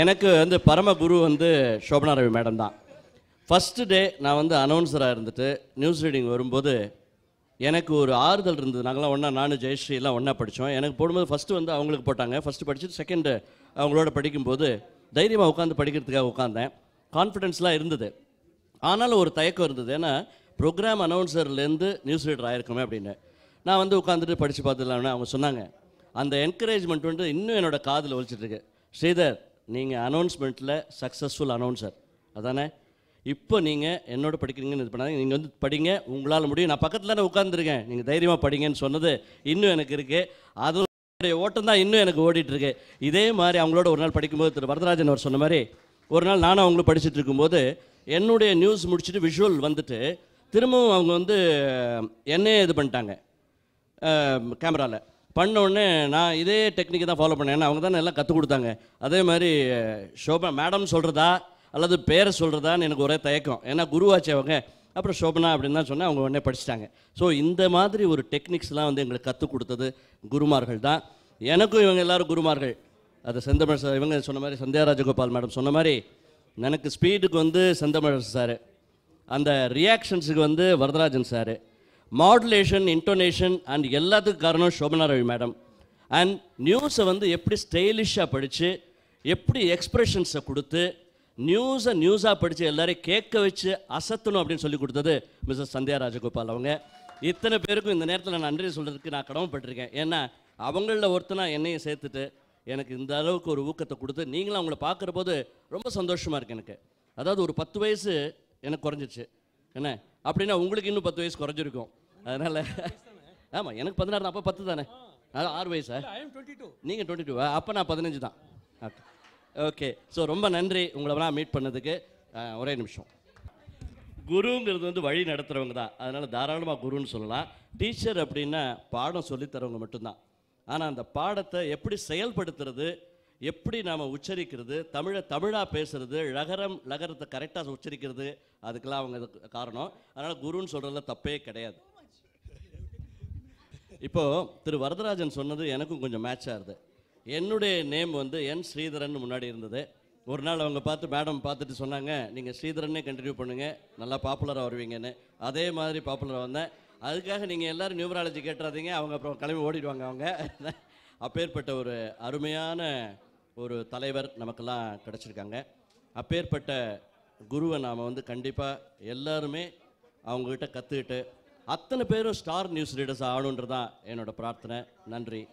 எனக்கு வந்து பரம குரு வந்து சோபனா ரவி மேடம் தான். ஃபஸ்ட்டு டே நான் வந்து அனௌன்சராக இருந்துட்டு நியூஸ் ரீடிங் வரும்போது எனக்கு ஒரு ஆறுதல் இருந்தது. நாங்களாம் ஒன்றா நானும் ஜெயஸ்ரீலாம் ஒன்றா படித்தோம் எனக்கு போடும்போது ஃபஸ்ட்டு வந்து அவங்களுக்கு போட்டாங்க. ஃபஸ்ட்டு படிச்சுட்டு செகண்டு அவங்களோட படிக்கும்போது தைரியமாக உட்காந்து படிக்கிறதுக்காக உட்காந்தேன் கான்ஃபிடென்ஸ்லாம் இருந்தது. ஆனாலும் ஒரு தயக்கம் இருந்தது. ஏன்னா ப்ரோக்ராம் அனௌன்சர்லேருந்து நியூஸ் ரீடர் ஆயிருக்குமே அப்படின்னு. நான் வந்து உட்காந்துட்டு படித்து பார்த்துடலாம்னு அவங்க சொன்னாங்க. அந்த என்கரேஜ்மெண்ட் வந்து இன்னும் என்னோட காதில் ஒழிச்சிட்ருக்கு ஸ்ரீதர் நீங்கள் அனௌன்ஸ்மெண்ட்டில் சக்ஸஸ்ஃபுல் அனௌன்சர் அதானே? இப்போ நீங்கள் என்னோட படிக்கிறீங்கன்னு இது பண்ணாங்க நீங்கள் வந்து படிங்க உங்களால் முடியும். நான் பக்கத்தில் தானே உட்காந்துருக்கேன் நீங்கள் தைரியமாக படிங்கன்னு சொன்னது இன்னும் எனக்கு இருக்குது அதனுடைய ஓட்டம் தான் இன்னும் எனக்கு ஓடிட்டுருக்கு. இதே மாதிரி அவங்களோட ஒரு நாள் படிக்கும்போது திரு. வரதராஜன் அவர் சொன்ன மாதிரி ஒரு நாள் நானும் அவங்களும் படிச்சுட்டு இருக்கும்போது என்னுடைய நியூஸ் முடிச்சுட்டு விஷுவல் வந்துட்டு திரும்பவும் அவங்க வந்து என்னையே இது பண்ணிட்டாங்க. கேமராவில் பண்ண உடனே நான் இதே டெக்னிக்கை தான் ஃபாலோ பண்ணேன். ஏன்னா அவங்க தான் எல்லாம் கற்றுக் கொடுத்தாங்க. அதே மாதிரி ஷோபா மேடம் சொல்கிறதா அல்லது பேரை சொல்கிறதான்னு எனக்கு ஒரே தயக்கம். ஏன்னா குருவாச்சு அவங்க அப்புறம் சோபனா அப்படின்னு தான் சொன்னேன். அவங்க உடனே படிச்சிட்டாங்க. ஸோ இந்த மாதிரி ஒரு டெக்னிக்ஸ்லாம் வந்து எங்களுக்கு கற்றுக் கொடுத்தது குருமார்கள் தான். எனக்கும் இவங்க எல்லாரும் குருமார்கள். அது செந்தமிழ் சார் இவங்க சொன்ன மாதிரி சந்தியா ராஜகோபால் மேடம் சொன்ன மாதிரி எனக்கு ஸ்பீடுக்கு வந்து செந்தமிழ் சார். அந்த ரியாக்ஷன்ஸுக்கு வந்து Varadarajan sir. Modulation intonation and எல்லாத்துக்கும் காரணம் சோபனா ரவி மேடம் அண்ட் நியூஸை வந்து எப்படி ஸ்டைலிஷாக படித்து எப்படி எக்ஸ்பிரஷன்ஸை கொடுத்து நியூஸை நியூஸாக படித்து எல்லாரையும் கேட்க வச்சு அசத்தணும் அப்படின்னு சொல்லி கொடுத்தது மிஸ்ஸஸ் சந்தியா ராஜகோபால் அவங்க. இத்தனை பேருக்கும் இந்த நேரத்தில் நான் நன்றி சொல்கிறதுக்கு நான் கடமைப்பட்டிருக்கேன். ஏன்னா அவங்களில் ஒருத்தனா என்னையும் சேர்த்துட்டு எனக்கு இந்த அளவுக்கு ஒரு ஊக்கத்தை கொடுத்து நீங்களும் அவங்கள பார்க்குற போது ரொம்ப சந்தோஷமாக இருக்குது எனக்கு. அதாவது ஒரு பத்து வயசு எனக்கு குறைஞ்சிச்சு. என்ன? அப்படின்னா உங்களுக்கு இன்னும் பத்து வயசு குறைஞ்சிருக்கும். அதனால் ஆமாம் எனக்கு பதினாறு அப்போ பத்து தானே? அது ஆறு வயசா? நீங்கள் டுவெண்ட்டி டூவா அப்போ நான் பதினஞ்சு தான். ஓகே ஸோ ரொம்ப நன்றி உங்களெல்லாம் மீட் பண்ணதுக்கு. ஒரே நிமிஷம். குருங்கிறது வந்து வழி நடத்துகிறவங்க தான். அதனால் தாராளமாக குருன்னு சொல்லலாம். டீச்சர் அப்படின்னா பாடம் சொல்லித் தரவங்க மட்டும்தான். ஆனால் அந்த பாடத்தை எப்படி செயல்படுத்துறது எப்படி நாம் உச்சரிக்கிறது தமிழை தமிழாக பேசுறது லகரம் லகரத்தை கரெக்டாக உச்சரிக்கிறது அதுக்கெல்லாம் அவங்க காரணம். அதனால் குருன்னு சொல்கிறதுல தப்பே கிடையாது. இப்போ திரு வரதராஜன் சொன்னது எனக்கும் கொஞ்சம் மேட்ச் ஆகுது என்னுடைய நேம் வந்து என் ஸ்ரீதரன் முன்னாடி இருந்தது. ஒரு நாள் அவங்க பார்த்து மேடம் பார்த்துட்டு சொன்னாங்க நீங்கள் ஸ்ரீதரனே கண்டினியூ பண்ணுங்கள் நல்லா பாப்புலராக வருவீங்கன்னு. அதே மாதிரி பாப்புலராக வந்தேன். அதுக்காக நீங்கள் எல்லோரும் நியூமராலஜி கேட்டுறாதீங்க அவங்க அப்புறம் கிளம்பி ஓடிடுவாங்க அவங்க. அப்பேற்பட்ட ஒரு அருமையான ஒரு தலைவர் நமக்கெல்லாம் கிடச்சிருக்காங்க. அப்பேற்பட்ட குருவை நாம் வந்து கண்டிப்பாக எல்லாருமே அவங்கக்கிட்ட கற்றுக்கிட்டு அத்தனை பேரும் ஸ்டார் நியூஸ் ரீடர்ஸ் ஆகணுன்றதான் என்னோட பிரார்த்தனை. நன்றி.